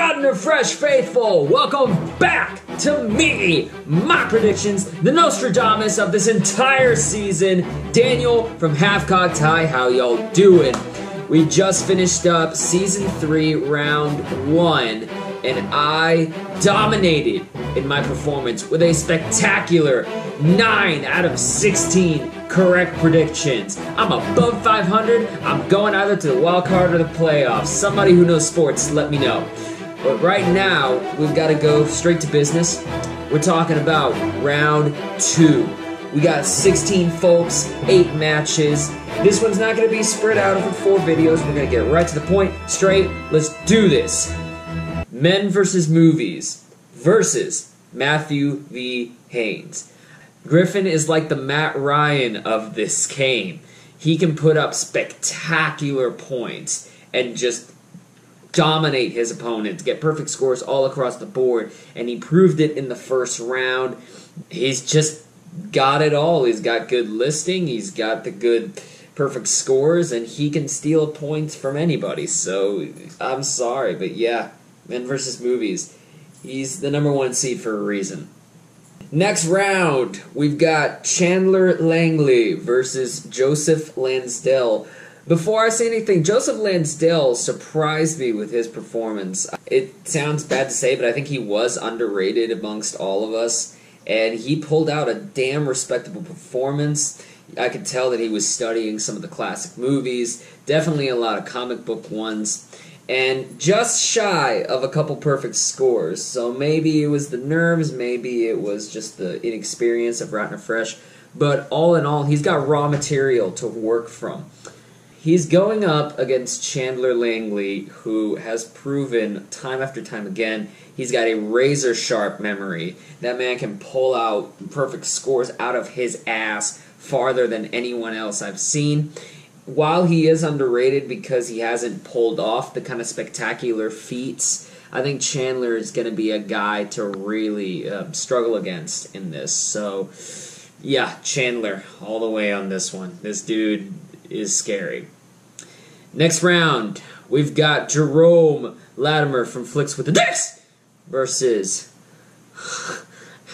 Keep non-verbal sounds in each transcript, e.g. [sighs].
Rotten Fresh Faithful, welcome back to me, my predictions, the Nostradamus of this entire season. Daniel from HalfKocked High, how y'all doing? We just finished up season three, round one, and I dominated in my performance with a spectacular 9 out of 16 correct predictions. I'm above 500. I'm going either to the wild card or the playoffs. Somebody who knows sports, let me know. But right now, we've got to go straight to business. We're talking about round two. We got 16 folks, 8 matches. This one's not going to be spread out over four videos. We're going to get right to the point, straight. Let's do this. Men versus movies versus Matthew V. Haynes. Griffin is like the Matt Ryan of this game. He can put up spectacular points and just dominate his opponents, get perfect scores all across the board, and he proved it in the first round. He's just got it all. He's got good listing, he's got the good perfect scores, and he can steal points from anybody. So I'm sorry, but yeah, men versus movies. He's the number one seed for a reason. Next round, we've got Chandler Langley versus Joseph Lansdell. Before I say anything, Joseph Lansdell surprised me with his performance. It sounds bad to say, but I think he was underrated amongst all of us, and he pulled out a damn respectable performance. I could tell that he was studying some of the classic movies, definitely a lot of comic book ones and just shy of a couple perfect scores. So maybe it was the nerves, maybe it was just the inexperience of Rotten Fresh. But all in all, he's got raw material to work from. He's going up against Chandler Langley, who has proven time after time again he's got a razor sharp memory. That man can pull out perfect scores out of his ass farther than anyone else I've seen while he is underrated because he hasn't pulled off the kind of spectacular feats, I think Chandler is going to be a guy to really uh, struggle against in this. So, yeah, Chandler all the way on this one. This dude is scary. Next round, we've got Jerome Latimer from Flicks with the Dicks versus [laughs]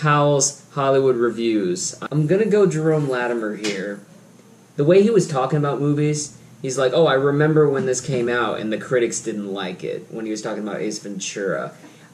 Howl's Hollywood Reviews. I'm to go Jerome Latimer here the way he was talking about movies, he's like, "Oh, I remember when this came out and the critics didn't like it." When he was talking about Ace Ventura,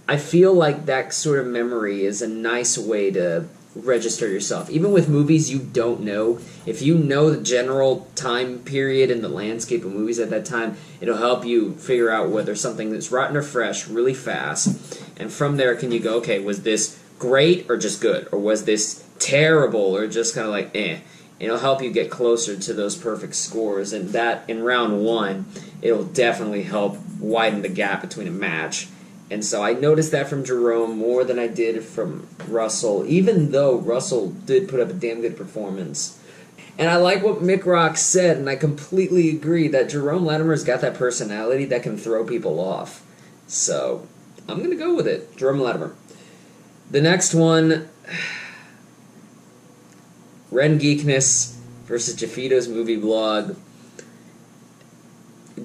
I feel like that sort of memory is a nice way to register yourself. Even with movies you don't know, if you know the general time period and the landscape of movies at that time, it'll help you figure out whether something that's rotten or fresh really fast. And from there, can you go, okay, was this great or just good? Or was this terrible or just kind of like eh? it'll help you get closer to those perfect scores. And that in round one, it'll definitely help widen the gap between a match. And so I noticed that from Jerome more than I did from Russell, even though Russell did put up a damn good performance. And I like what Mick Rock said, and I completely agree that Jerome Latimer's got that personality that can throw people off. So I'm going to go with it. Jerome Latimer. The next one. [sighs] Ren Geekness versus Jafito's movie blog.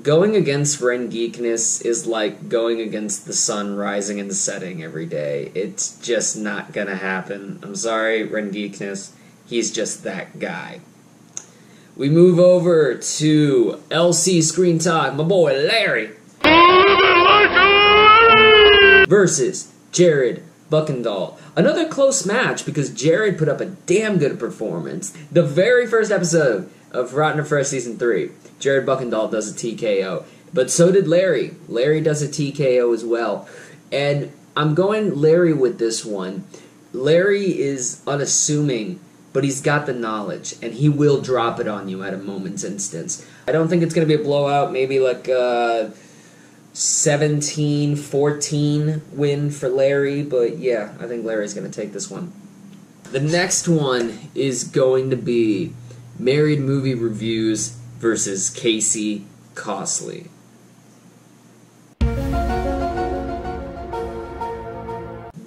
Going against Ren Geekness is like going against the sun rising and setting every day. It's just not gonna happen. I'm sorry, Ren Geekness. He's just that guy. We move over to LC Screen Talk, my boy Larry. Versus Jared Buckendall. Another close match because Jared put up a damn good performance. The very first episode of Rotten Fresh Season 3, Jared Buckendall does a TKO. But so did Larry. Larry does a TKO as well. And I'm going Larry with this one. Larry is unassuming, but he's got the knowledge, and he will drop it on you at a moment's instance. I don't think it's going to be a blowout, maybe like. Uh, 17 14 win for Larry, but yeah, I think Larry's going to take this one. The next one is going to be Married Movie Reviews versus Casey Costley.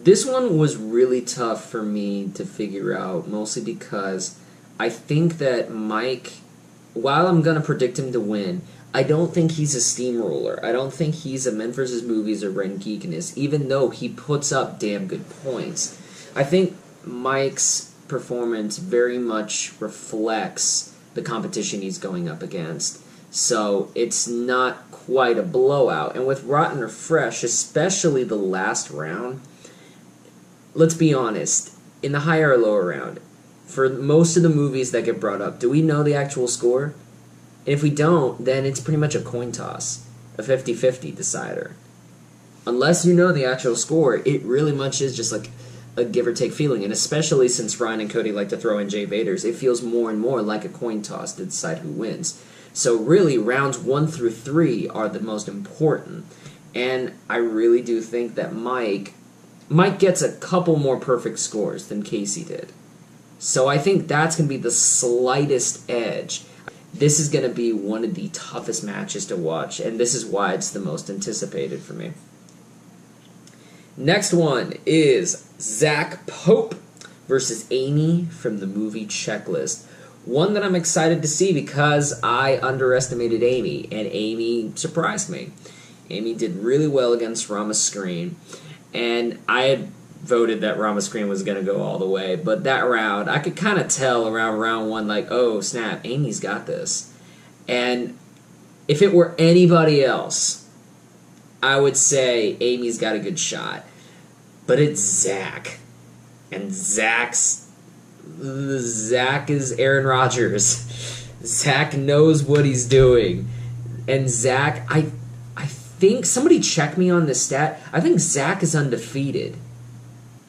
This one was really tough for me to figure out, mostly because I think that Mike, while I'm going to predict him to win, I don't think he's a steamroller. I don't think he's a Men vs. Movies or Ren Geekiness, even though he puts up damn good points. I think Mike's performance very much reflects the competition he's going up against. So it's not quite a blowout. And with Rotten or Fresh, especially the last round, let's be honest, in the higher or lower round, for most of the movies that get brought up, do we know the actual score? And if we don't, then it's pretty much a coin toss, a 50 50 decider. Unless you know the actual score, it really much is just like a give or take feeling. And especially since Ryan and Cody like to throw in Jay Vaders, it feels more and more like a coin toss to decide who wins. So, really, rounds one through three are the most important. And I really do think that Mike Mike gets a couple more perfect scores than Casey did. So I think that's going to be the slightest edge. This is going to be one of the toughest matches to watch, and this is why it's the most anticipated for me. Next one is Zach Pope versus Amy from the movie Checklist. One that I'm excited to see because I underestimated Amy, and Amy surprised me. Amy did really well against Rama Screen, and I had voted that Rama Screen was going to go all the way, but that round, I could kind of tell around round one, like, oh snap, Amy's got this. And if it were anybody else, I would say Amy's got a good shot. But it's Zach. And Zach's. Zach is Aaron Rodgers. Zach knows what he's doing. And Zach, I I think somebody check me on this stat. I think Zach is undefeated.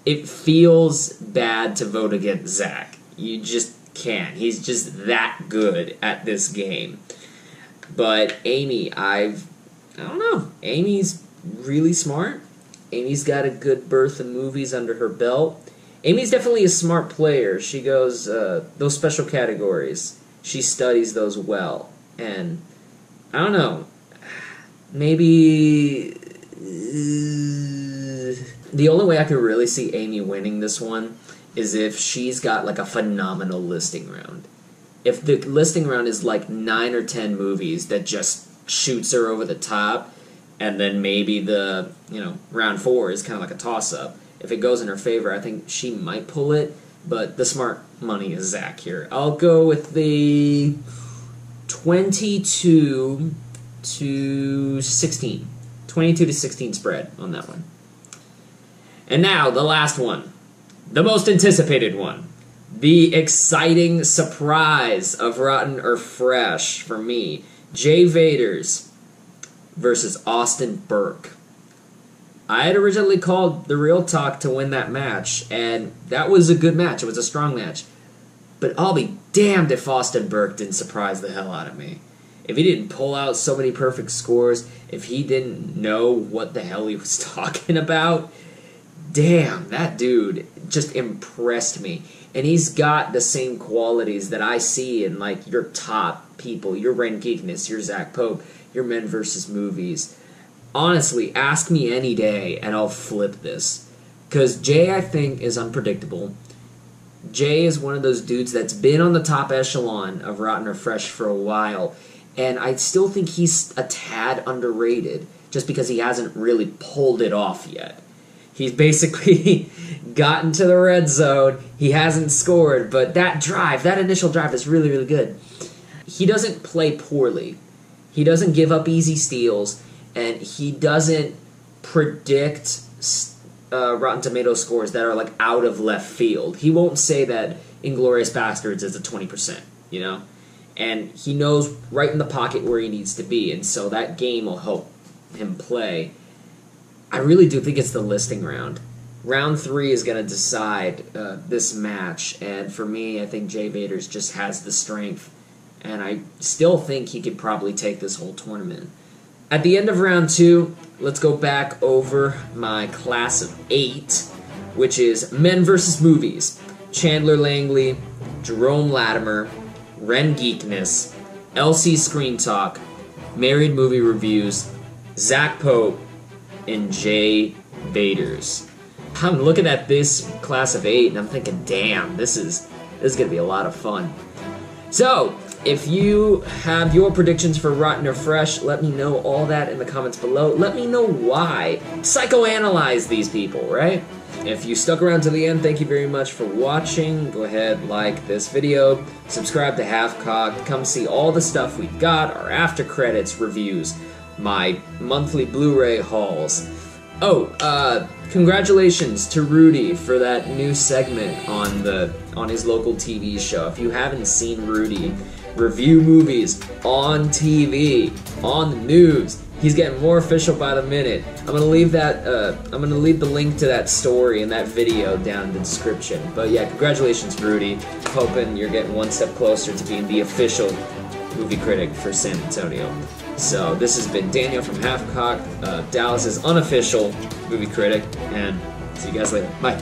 It feels bad to vote against Zach. You just can't. He's just that good at this game. But Amy, I've I don't know. Amy's really smart. Amy's got a good berth of movies under her belt. Amy's definitely a smart player. She goes uh, those special categories. She studies those well, and I don't know. Maybe uh, the only way I could really see Amy winning this one is if she's got like a phenomenal listing round. If the listing round is like nine or ten movies that just shoots her over the top, and then maybe the you know round four is kind of like a toss up. If it goes in her favor, I think she might pull it. But the smart money is Zach here. I'll go with the twenty-two to sixteen. 22 to 16 spread on that one. And now the last one, the most anticipated one, the exciting surprise of Rotten or Fresh for me. Jay Vaders versus Austin Burke. I had originally called the Real Talk to win that match, and that was a good match. It was a strong match. But I'll be damned if Austin Burke didn't surprise the hell out of me. If he didn't pull out so many perfect scores, if he didn't know what the hell he was [laughs] talking about, damn, that dude just impressed me. And he's got the same qualities that I see in like your top people, your Ren Geekness, your Zach Pope, your Men versus Movies. Honestly, ask me any day and I'll flip this. Because Jay, I think, is unpredictable. Jay is one of those dudes that's been on the top echelon of Rotten or Fresh for a while, and I still think he's a tad underrated just because he hasn't really pulled it off yet. He's basically [laughs] gotten to the red zone. He hasn't scored, but that drive, that initial drive is really, really good. He doesn't play poorly. He doesn't give up easy steals, and he doesn't predict uh, Rotten Tomato scores that are like out of left field. He won't say that Inglourious Basterds is a 20%, you know? And he knows right in the pocket where he needs to be, and so that game will help him play. I really do think it's the listing round. Round three is going to decide uh, this match, and for me, I think Jay Vaders just has the strength, and I still think he could probably take this whole tournament. At the end of round two, let's go back over my class of eight, which is Men versus Movies. Chandler Langley, Jerome Latimer, Ren Geekness, LC Screen Talk, Married Movie Reviews, Zach Pope, and Jay Vaders. I'm looking at this class of eight and I'm thinking, damn, this is this is gonna be a lot of fun. So, if you have your predictions for Rotten or Fresh, let me know all that in the comments below. Let me know why. Psychoanalyze these people, right? If you stuck around to the end, thank you very much for watching. Go ahead, like this video, subscribe to HalfKocked, come see all the stuff we've got, our after credits reviews, my monthly Blu-ray hauls. Oh, uh, congratulations to Rudy for that new segment on the on his local TV show. If you haven't seen Rudy review movies on TV, on the news, he's getting more official by the minute. I'm gonna leave that. Uh, I'm gonna leave the link to that story and that video down in the description. But yeah, congratulations, Rudy. Hoping you're getting one step closer to being the official movie critic for San Antonio. So this has been Daniel from HalfKocked, uh, Dallas's unofficial movie critic, and see you guys later. Bye.